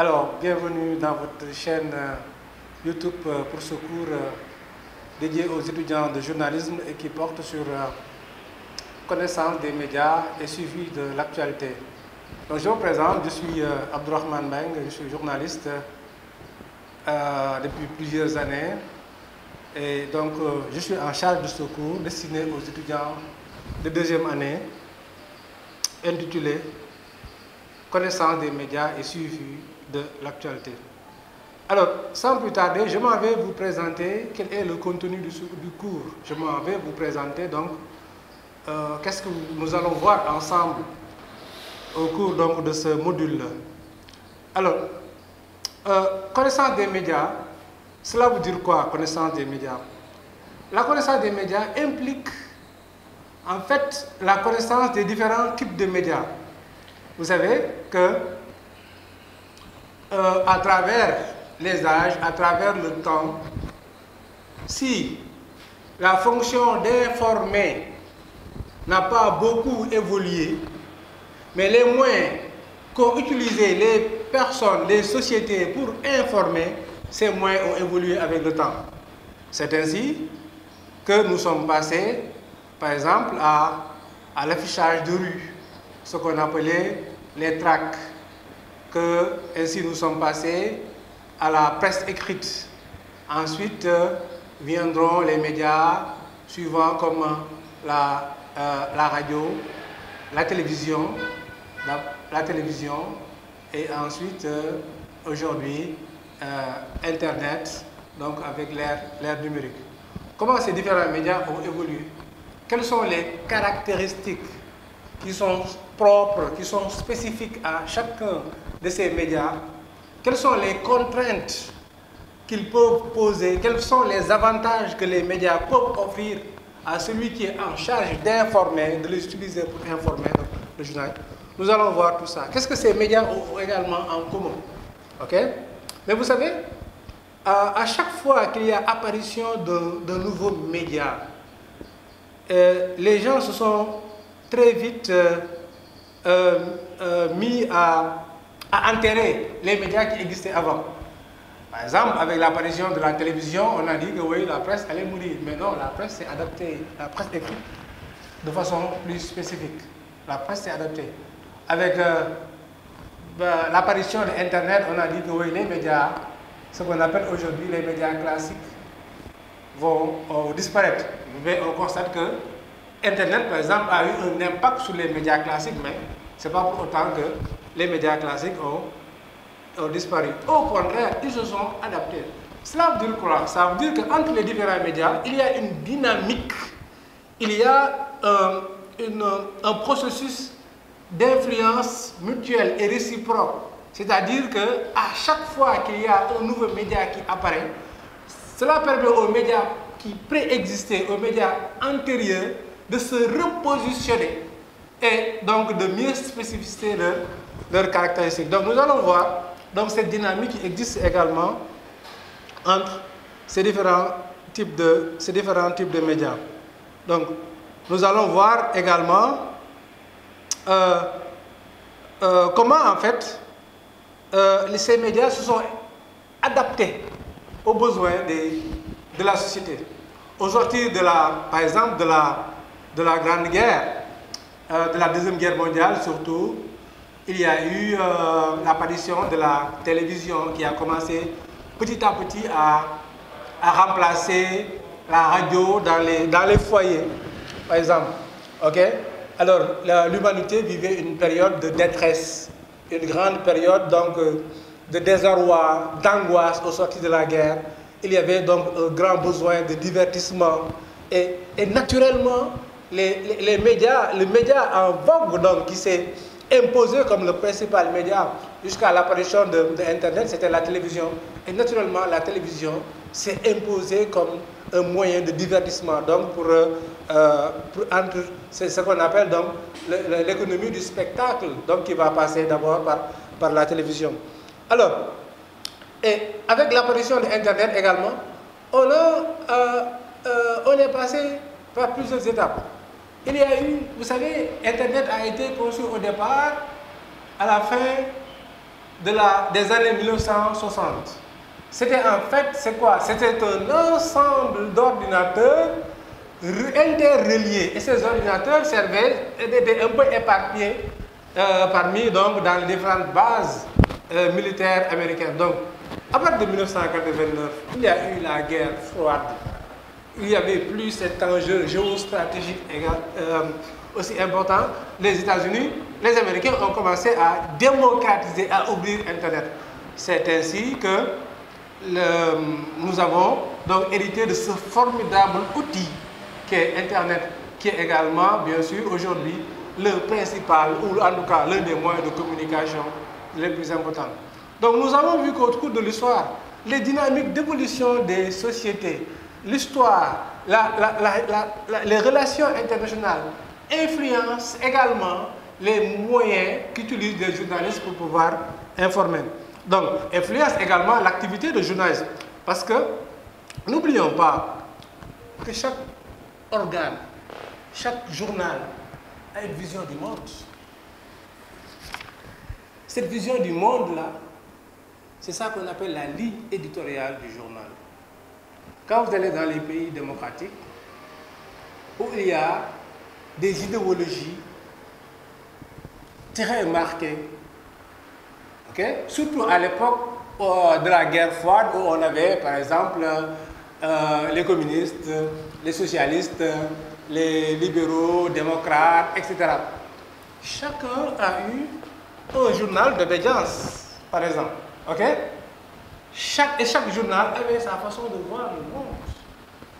Alors, bienvenue dans votre chaîne euh, YouTube euh, pour secours euh, dédiée aux étudiants de journalisme et qui porte sur connaissance des médias et suivi de l'actualité. Je vous présente, je suis Abdurrahman Beng, je suis journaliste depuis plusieurs années et donc je suis en charge de secours destiné aux étudiants de deuxième année intitulé Connaissance des médias et suivi de l'actualité. Alors, sans plus tarder, je m'en vais vous présenter quel est le contenu du, cours. Je m'en vais vous présenter donc euh, qu'est-ce que nous allons voir ensemble au cours donc, de ce module-là. Alors, euh, connaissance des médias, cela veut dire quoi, connaissance des médias? La connaissance des médias implique en fait la connaissance des différents types de médias. Vous savez que euh, à travers les âges, à travers le temps, si la fonction d'informer n'a pas beaucoup évolué, mais les moyens qu'ont utilisé les personnes, les sociétés pour informer, ces moyens ont évolué avec le temps. C'est ainsi que nous sommes passés, par exemple, à, à l'affichage de rue, ce qu'on appelait les tracts que ainsi nous sommes passés à la presse écrite. Ensuite euh, viendront les médias suivants comme la, euh, la radio, la télévision, la, télévision et ensuite euh, aujourd'hui Internet, donc avec l'ère numérique. Comment ces différents médias ont évolué? Quelles sont les caractéristiques qui sont propres, qui sont spécifiques à chacun de ces médias, quelles sont les contraintes qu'ils peuvent poser, quels sont les avantages que les médias peuvent offrir à celui qui est en charge d'informer, de les utiliser pour informer le journal? Nous allons voir tout ça. Qu'est-ce que ces médias ont également en commun? Ok? Mais vous savez, à, chaque fois qu'il y a apparition de, nouveaux médias, euh, les gens se sont très vite euh, euh, mis à, à enterrer les médias qui existaient avant. Par exemple, avec l'apparition de la télévision, on a dit que oui, la presse allait mourir. Mais non, la presse s'est adaptée, la presse écrite de façon plus spécifique. La presse s'est adaptée. Avec ben, l'apparition de Internet, on a dit que oui, les médias, ce qu'on appelle aujourd'hui les médias classiques, vont disparaître. Mais on constate que Internet, par exemple, a eu un impact sur les médias classiques, mais ce n'est pas pour autant que les médias classiques ont, ont, disparu. Au contraire, ils se sont adaptés. Cela veut dire quoi? Ça veut dire qu'entre les différents médias, il y a une dynamique, il y a euh, une, un processus d'influence mutuelle et réciproque. C'est-à-dire qu'à chaque fois qu'il y a un nouveau média qui apparaît, cela permet aux médias qui préexistaient, aux médias antérieurs, de se repositionner et donc de mieux spécifier leurs leur caractéristiques. Donc nous allons voir donc, cette dynamique qui existe également entre ces différents types de, ces différents types de médias. Donc nous allons voir également euh, euh, comment en fait euh, ces médias se sont adaptés aux besoins de la société. Au sortir de la, par exemple, de la de la Grande Guerre, euh, de la Deuxième Guerre mondiale surtout, il y a eu euh, l'apparition de la télévision qui a commencé petit à petit à, remplacer la radio dans les, dans les foyers, par exemple. ok? Alors, l'humanité vivait une période de détresse, une grande période donc, euh, de désarroi, d'angoisse au sortir de la guerre. Il y avait donc un grand besoin de divertissement. Et naturellement, les, médias, le média en vogue donc, qui s'est imposé comme le principal média jusqu'à l'apparition de, de, c'était la télévision. Et naturellement, la télévision s'est imposée comme un moyen de divertissement, donc pour, euh, pour entre, c'est ce qu'on appelle donc l'économie du spectacle, donc qui va passer d'abord par, la télévision. Alors, et avec l'apparition de Internet également, on, euh, euh, on est passé par plusieurs étapes. Il y a eu, vous savez, Internet a été conçu au départ, à la fin des années 1960. C'était en fait, c'est quoi? C'était un ensemble d'ordinateurs interreliés. Et ces ordinateurs servaient, étaient un peu éparpillés euh, parmi, donc, dans les différentes bases euh, militaires américaines. Donc, à partir de 1989, il y a eu la guerre froide. Il n'y avait plus cet enjeu géostratégique euh, aussi important. Les États-Unis, les Américains ont commencé à démocratiser, à ouvrir Internet. C'est ainsi que nous avons donc hérité de ce formidable outil qu'est Internet, qui est également, bien sûr, aujourd'hui, le principal, ou en tout cas l'un des moyens de communication les plus importants. Donc nous avons vu qu'au cours de l'histoire, les dynamiques d'évolution des sociétés, l'histoire, les relations internationales influencent également les moyens qu'utilisent les journalistes pour pouvoir informer. Donc, influence également l'activité de journalisme. Parce que, n'oublions pas que chaque organe, chaque journal a une vision du monde. Cette vision du monde-là, c'est ça qu'on appelle la ligne éditoriale du journal. Quand vous allez dans les pays démocratiques, où il y a des idéologies très marquées, surtout à l'époque euh, de la guerre froide, où on avait par exemple euh, les communistes, les socialistes, les libéraux, démocrates, etc. Chacun a eu un journal d'obédience, par exemple. Chaque, Et chaque journal avait sa façon de voir le monde.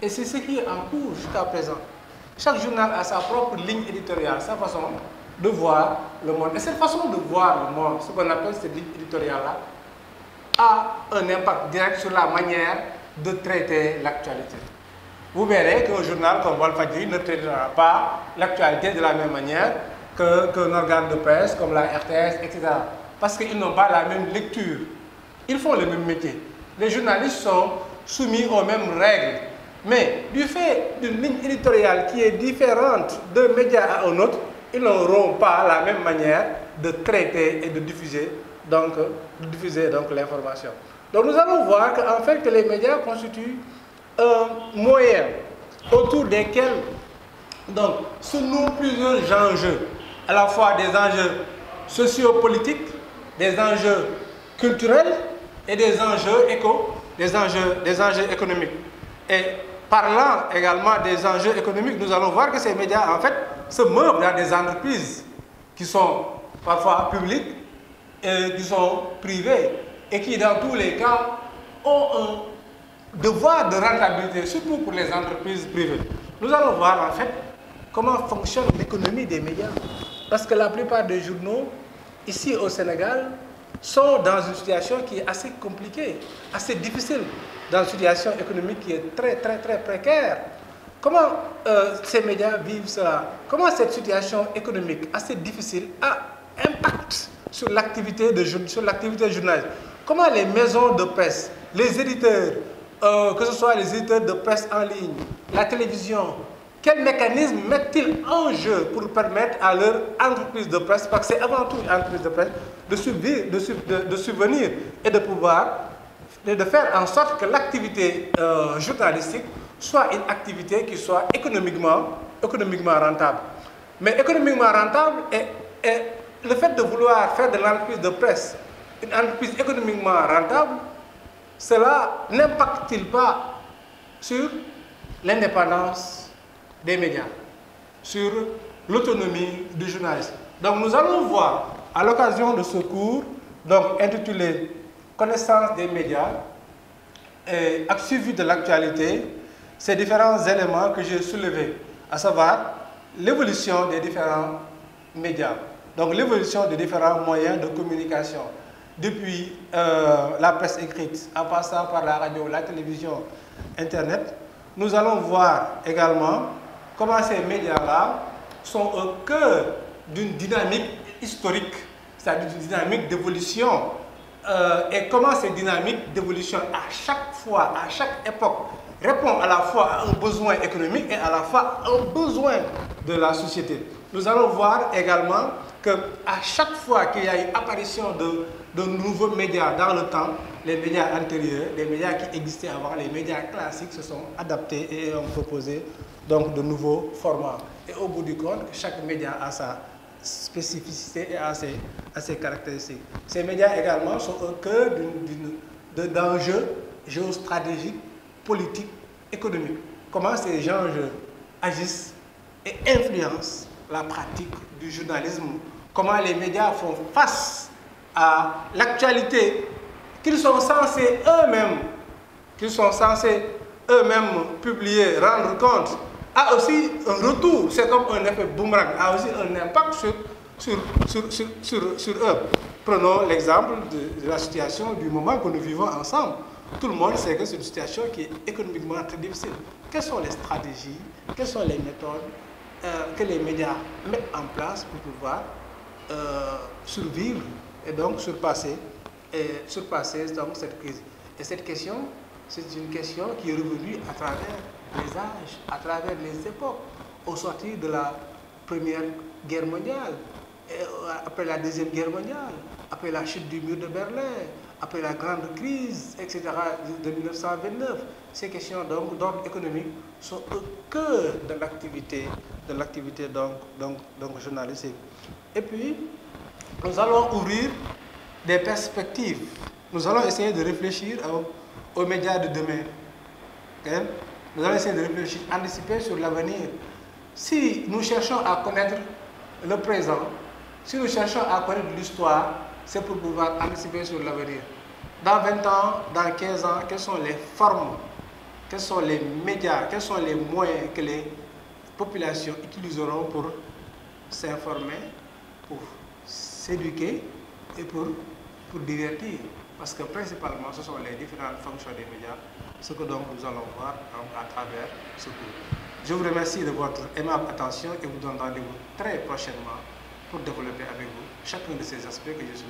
Et c'est ce qui est en cours jusqu'à présent. Chaque journal a sa propre ligne éditoriale, sa façon de voir le monde. Et cette façon de voir le monde, ce qu'on appelle cette ligne éditoriale-là, a un impact direct sur la manière de traiter l'actualité. Vous verrez qu'un journal comme Wolfadji ne traitera pas l'actualité de la même manière qu'un organe de presse comme la RTS, etc. Parce qu'ils n'ont pas la même lecture. Ils font le même métier. Les journalistes sont soumis aux mêmes règles. Mais du fait d'une ligne éditoriale qui est différente d'un média à un autre, ils n'auront pas la même manière de traiter et de diffuser donc, diffuser donc l'information. Donc nous allons voir qu'en fait que les médias constituent un moyen autour desquels donc, se nouent plusieurs enjeux, à la fois des enjeux sociopolitiques, des enjeux culturels et des enjeux éco, des enjeux, des enjeux économiques. Et parlant également des enjeux économiques, nous allons voir que ces médias, en fait, se meuvent dans des entreprises qui sont parfois publiques et qui sont privées et qui, dans tous les cas, ont un devoir de rentabilité, surtout pour les entreprises privées. Nous allons voir, en fait, comment fonctionne l'économie des médias. Parce que la plupart des journaux, ici au Sénégal, sont dans une situation qui est assez compliquée, assez difficile, dans une situation économique qui est très, très, très précaire. Comment euh, ces médias vivent cela Comment cette situation économique assez difficile a impact sur l'activité de sur l'activité journalistique Comment les maisons de presse, les éditeurs, euh, que ce soit les éditeurs de presse en ligne, la télévision, quels mécanismes mettent-ils en jeu pour permettre à leur entreprise de presse, parce que c'est avant tout une entreprise de presse, de, subvenir, et de pouvoir, de faire en sorte que l'activité euh, journalistique soit une activité qui soit économiquement, économiquement rentable. Mais économiquement rentable, est, le fait de vouloir faire de l'entreprise de presse une entreprise économiquement rentable, cela n'impacte-t-il pas sur l'indépendance des médias, sur l'autonomie du journaliste. Donc nous allons voir à l'occasion de ce cours, donc intitulé Connaissance des médias et suivi de l'actualité, ces différents éléments que j'ai soulevés, à savoir l'évolution des différents médias, donc l'évolution des différents moyens de communication, depuis euh, la presse écrite, en passant par la radio, la télévision, Internet. Nous allons voir également comment ces médias-là sont au cœur d'une dynamique historique, c'est-à-dire d'une dynamique d'évolution. Euh, et comment ces dynamiques d'évolution, à chaque fois, à chaque époque, répond à la fois à un besoin économique et à la fois à un besoin de la société. Nous allons voir également qu'à chaque fois qu'il y a une apparition de, de, nouveaux médias dans le temps, les médias antérieurs, les médias qui existaient avant, les médias classiques se sont adaptés et ont proposé donc de nouveaux formats. Et au bout du compte, chaque média a sa spécificité et a ses caractéristiques. Ces médias également sont au cœur d'enjeux géostratégiques, politiques, économiques. Comment ces enjeux agissent et influencent la pratique du journalisme, comment les médias font face à l'actualité? Qu'ils sont censés eux-mêmes, qu'ils sont censés eux-mêmes publier, rendre compte, a aussi un retour, c'est comme un effet boomerang, a aussi un impact sur, sur, sur, sur, sur, eux. Prenons l'exemple de, la situation du moment que nous vivons ensemble. Tout le monde sait que c'est une situation qui est économiquement très difficile. Quelles sont les stratégies, quelles sont les méthodes euh, que les médias mettent en place pour pouvoir euh, survivre et donc surpasser, et surpasser donc cette crise? Et cette question, c'est une question qui est revenue à travers les âges, à travers les époques, au sortir de la Première Guerre mondiale, et après la Deuxième Guerre mondiale, après la chute du mur de Berlin, après la grande crise, etc., de 1929. Ces questions d'ordre économique sont au cœur de l'activité donc, donc, journalistique. Et puis, nous allons ouvrir des perspectives. Nous allons essayer de réfléchir aux, aux médias de demain. Nous allons essayer de réfléchir, anticiper sur l'avenir. Si nous cherchons à connaître le présent, si nous cherchons à connaître l'histoire, c'est pour pouvoir anticiper sur l'avenir. Dans 20 ans, dans 15 ans, quelles sont les formes, quels sont les médias, quels sont les moyens que les populations utiliseront pour s'informer, pour s'éduquer et pour, pour divertir? Parce que principalement, ce sont les différentes fonctions des médias, ce que donc nous allons voir à travers ce cours. Je vous remercie de votre aimable attention et vous donne rendez-vous très prochainement pour développer avec vous chacun de ces aspects que je suis